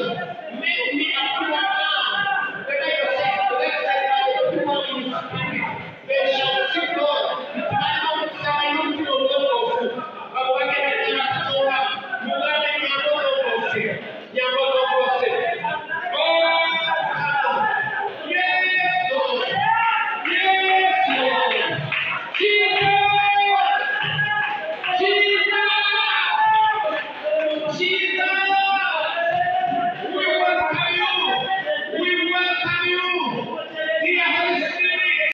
Amen.